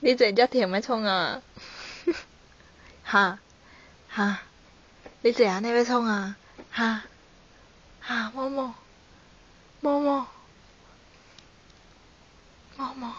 你整只甜要创啊？哈，哈，你这安尼要创啊？哈，哈，某某，某某，某某。